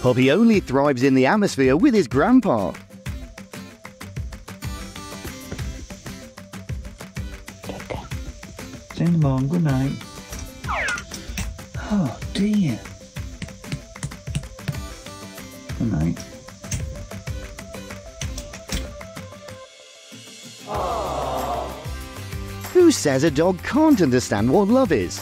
Poppy only thrives in the atmosphere with his grandpa. Sing along, good night. Oh dear. Good night. Who says a dog can't understand what love is?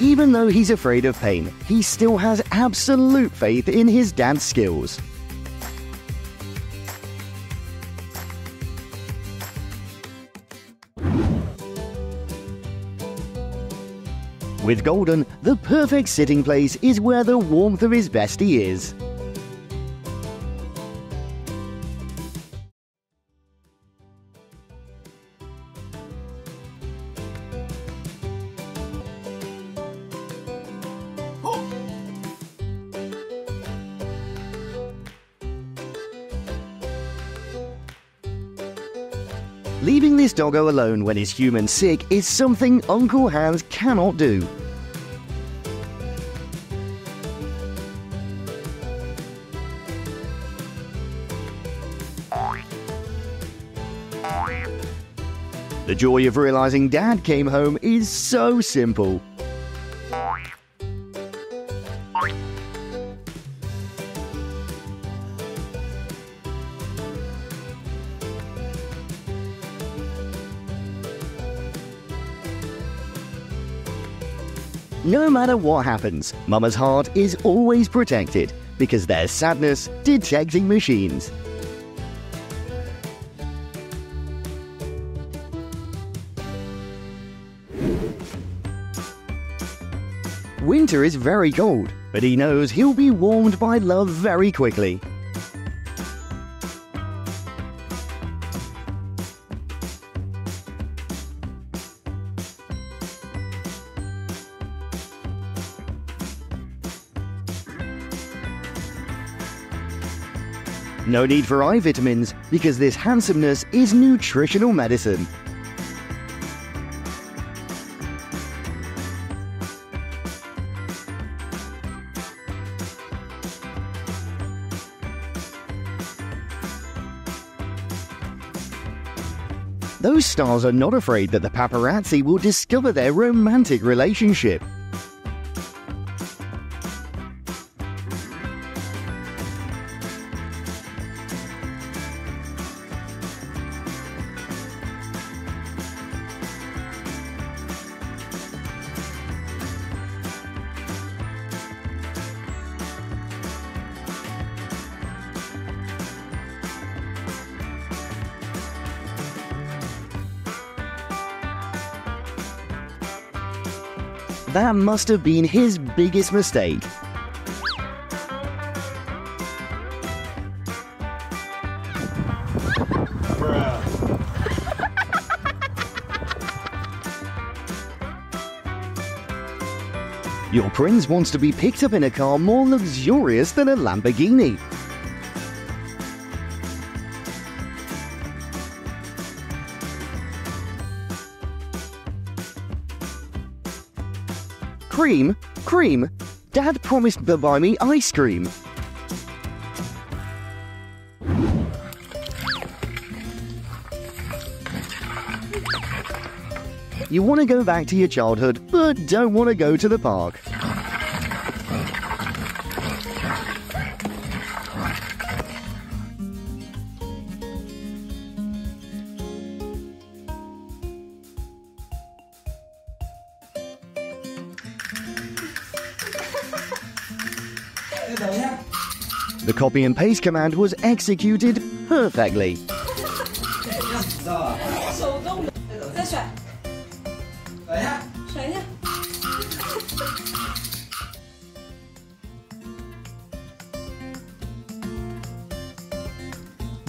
Even though he's afraid of pain, he still has absolute faith in his dad's skills. With Golden, the perfect sitting place is where the warmth of his bestie is. Leaving this doggo alone when his human sick is something Uncle Hans cannot do. The joy of realizing Dad came home is so simple. No matter what happens, Mama's heart is always protected because there's sadness detecting machines. Winter is very cold, but he knows he'll be warmed by love very quickly. No need for eye vitamins because this handsomeness is nutritional medicine. Those stars are not afraid that the paparazzi will discover their romantic relationship. That must have been his biggest mistake. Your prince wants to be picked up in a car more luxurious than a Lamborghini. Cream? Cream? Dad promised to buy me ice cream. You want to go back to your childhood, but don't want to go to the park. copy and paste command was executed perfectly.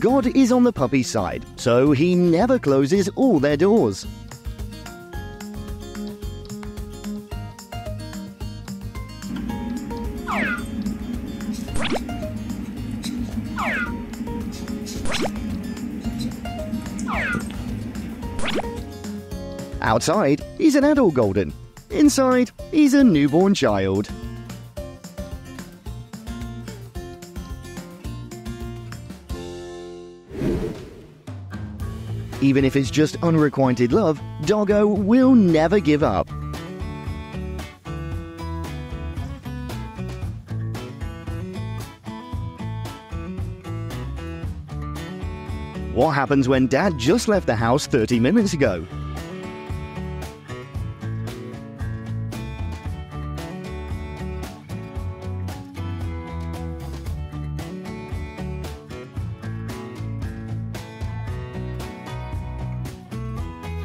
God is on the puppy's side, so he never closes all their doors. Outside, he's an adult golden. Inside, he's a newborn child. Even if it's just unrequited love, Doggo will never give up. What happens when Dad just left the house 30 minutes ago?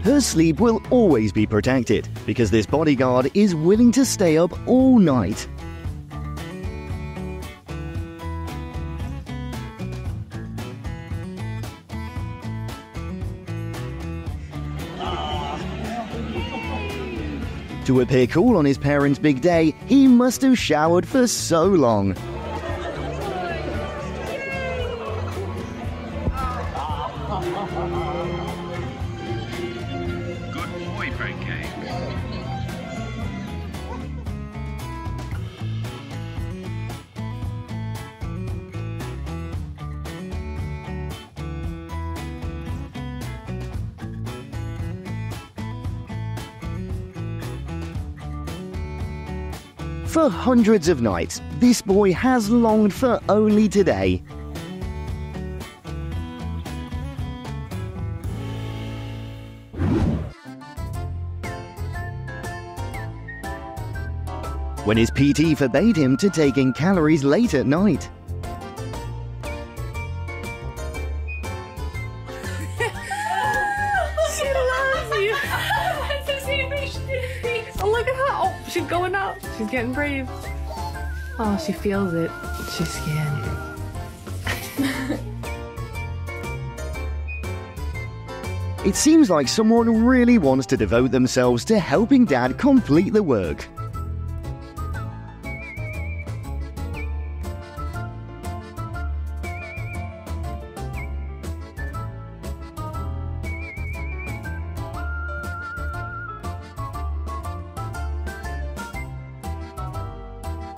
Her sleep will always be protected because this bodyguard is willing to stay up all night. To appear cool on his parents' big day, he must have showered for so long. For hundreds of nights, this boy has longed for only today. When his PT forbade him to take in calories late at night. She's going up. She's getting brave. Oh, she feels it. She's scared. It seems like someone really wants to devote themselves to helping Dad complete the work.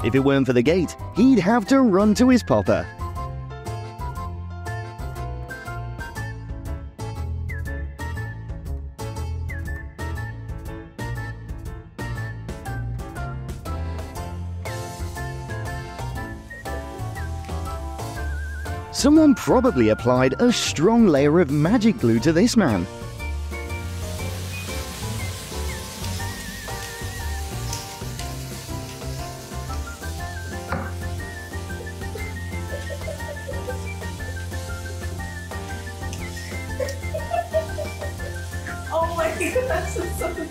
If it weren't for the gate, he'd have to run to his popper. Someone probably applied a strong layer of magic glue to this man. That's so cute.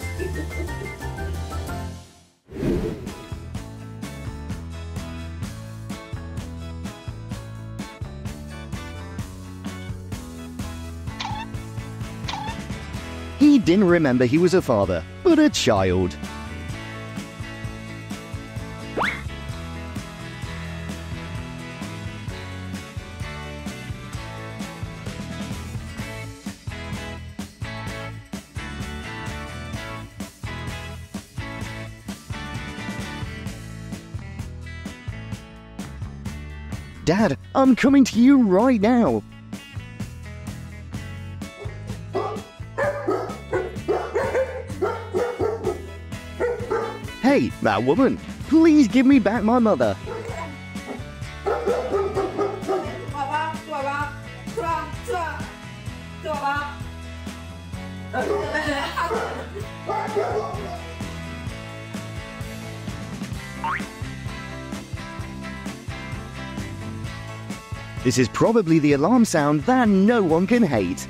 He didn't remember he was a father, but a child. Dad, I'm coming to you right now. Hey, that woman, please give me back my mother. This is probably the alarm sound that no one can hate.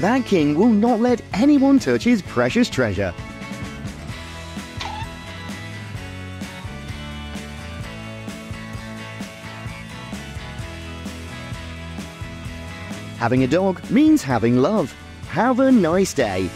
That king will not let anyone touch his precious treasure. Having a dog means having love. Have a nice day.